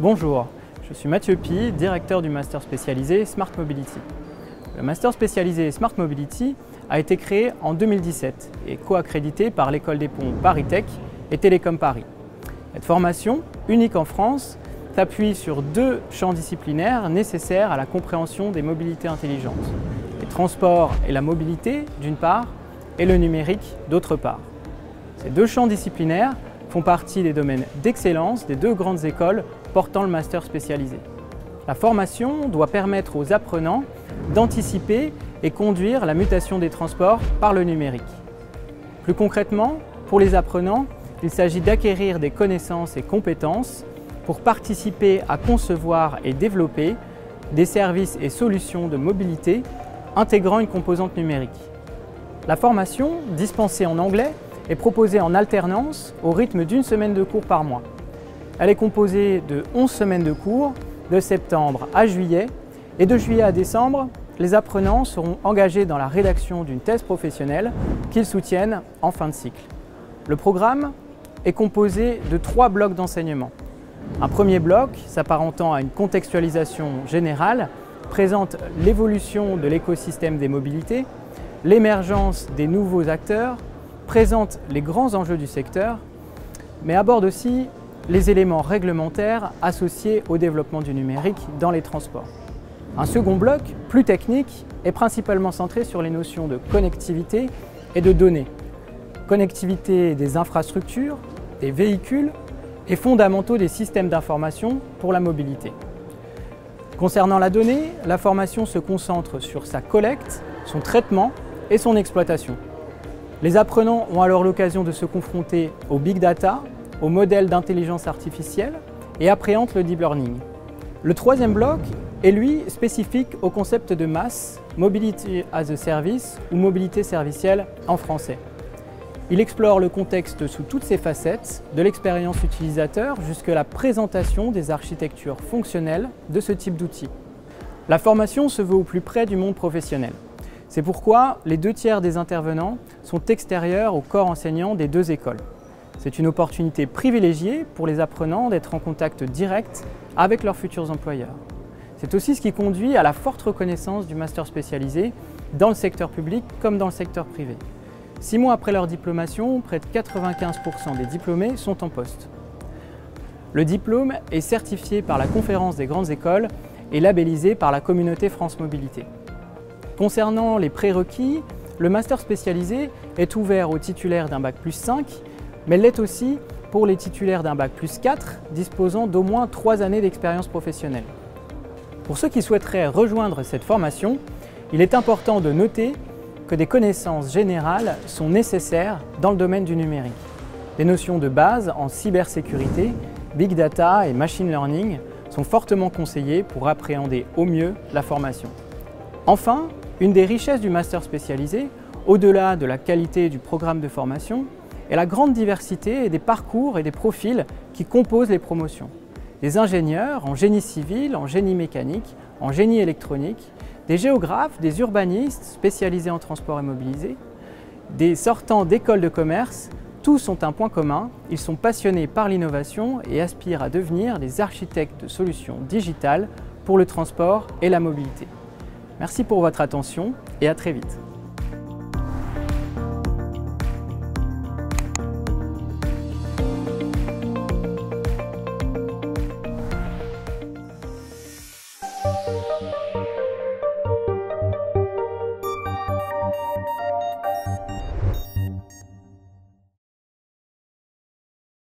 Bonjour, je suis Mathieu Pi, directeur du master spécialisé Smart Mobility. Le master spécialisé Smart Mobility a été créé en 2017 et co-accrédité par l'école des ponts Paris Tech et Télécom Paris. Cette formation, unique en France, s'appuie sur deux champs disciplinaires nécessaires à la compréhension des mobilités intelligentes. Les transports et la mobilité d'une part et le numérique d'autre part. Ces deux champs disciplinaires font partie des domaines d'excellence des deux grandes écoles portant le master spécialisé. La formation doit permettre aux apprenants d'anticiper et conduire la mutation des transports par le numérique. Plus concrètement, pour les apprenants, il s'agit d'acquérir des connaissances et compétences pour participer à concevoir et développer des services et solutions de mobilité intégrant une composante numérique. La formation, dispensée en anglais, est proposée en alternance au rythme d'une semaine de cours par mois. Elle est composée de 11 semaines de cours, de septembre à juillet, et de juillet à décembre, les apprenants seront engagés dans la rédaction d'une thèse professionnelle qu'ils soutiennent en fin de cycle. Le programme est composé de trois blocs d'enseignement. Un premier bloc, s'apparentant à une contextualisation générale, présente l'évolution de l'écosystème des mobilités, l'émergence des nouveaux acteurs, présente les grands enjeux du secteur, mais aborde aussi les éléments réglementaires associés au développement du numérique dans les transports. Un second bloc, plus technique, est principalement centré sur les notions de connectivité et de données. Connectivité des infrastructures, des véhicules et fondamentaux des systèmes d'information pour la mobilité. Concernant la donnée, la formation se concentre sur sa collecte, son traitement et son exploitation. Les apprenants ont alors l'occasion de se confronter au big data, aux modèles d'intelligence artificielle et appréhendent le deep learning. Le troisième bloc est lui spécifique au concept de masse, Mobility as a Service ou mobilité servicielle en français. Il explore le contexte sous toutes ses facettes, de l'expérience utilisateur jusqu'à la présentation des architectures fonctionnelles de ce type d'outils. La formation se veut au plus près du monde professionnel. C'est pourquoi les deux tiers des intervenants sont extérieurs au corps enseignant des deux écoles. C'est une opportunité privilégiée pour les apprenants d'être en contact direct avec leurs futurs employeurs. C'est aussi ce qui conduit à la forte reconnaissance du master spécialisé dans le secteur public comme dans le secteur privé. Six mois après leur diplomation, près de 95% des diplômés sont en poste. Le diplôme est certifié par la Conférence des grandes écoles et labellisé par la communauté France Mobilité. Concernant les prérequis, le master spécialisé est ouvert aux titulaires d'un bac plus 5, mais l'est aussi pour les titulaires d'un bac plus 4 disposant d'au moins 3 années d'expérience professionnelle. Pour ceux qui souhaiteraient rejoindre cette formation, il est important de noter que des connaissances générales sont nécessaires dans le domaine du numérique. Des notions de base en cybersécurité, big data et machine learning sont fortement conseillées pour appréhender au mieux la formation. Enfin, une des richesses du master spécialisé, au-delà de la qualité du programme de formation, est la grande diversité des parcours et des profils qui composent les promotions. Des ingénieurs en génie civil, en génie mécanique, en génie électronique, des géographes, des urbanistes spécialisés en transport et mobilisé, des sortants d'écoles de commerce, tous ont un point commun, ils sont passionnés par l'innovation et aspirent à devenir des architectes de solutions digitales pour le transport et la mobilité. Merci pour votre attention et à très vite.